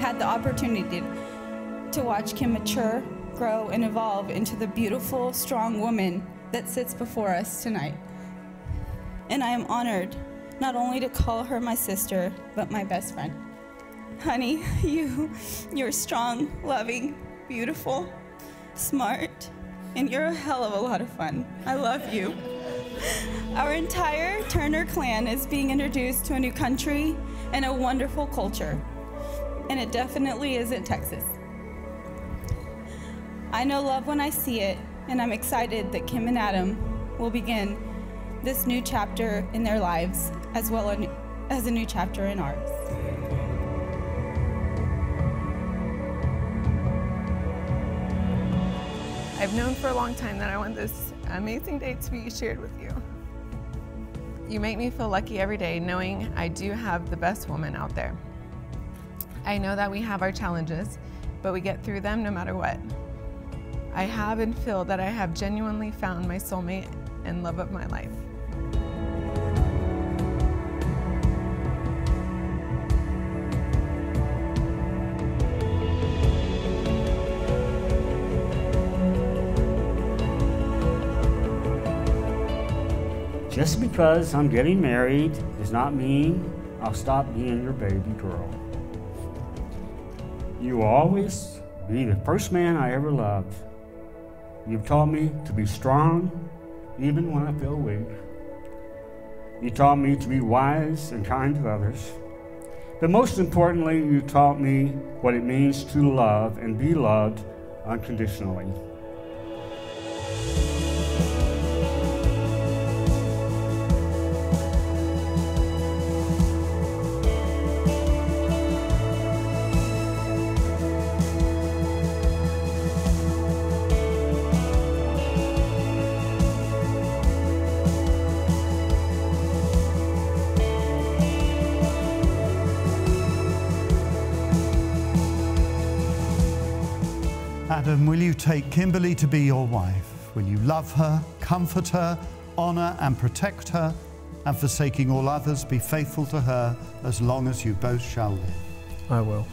had the opportunity to watch Kim mature, grow, and evolve into the beautiful, strong woman that sits before us tonight. And I am honored not only to call her my sister, but my best friend. Honey, you, you're strong, loving, beautiful, smart, and you're a hell of a lot of fun. I love you. Our entire Turner clan is being introduced to a new country and a wonderful culture, and it definitely isn't Texas. I know love when I see it, and I'm excited that Kim and Adam will begin this new chapter in their lives as well as a new chapter in ours. I've known for a long time that I want this amazing day to be shared with you. You make me feel lucky every day knowing I do have the best woman out there. I know that we have our challenges, but we get through them no matter what. I have and feel that I have genuinely found my soulmate and love of my life. Just because I'm getting married does not mean I'll stop being your baby girl. You will always be the first man I ever loved. You've taught me to be strong even when I feel weak. You taught me to be wise and kind to others. But most importantly, you taught me what it means to love and be loved unconditionally. Adam, will you take Kimberly to be your wife? Will you love her, comfort her, honour and protect her, and forsaking all others, be faithful to her as long as you both shall live? I will.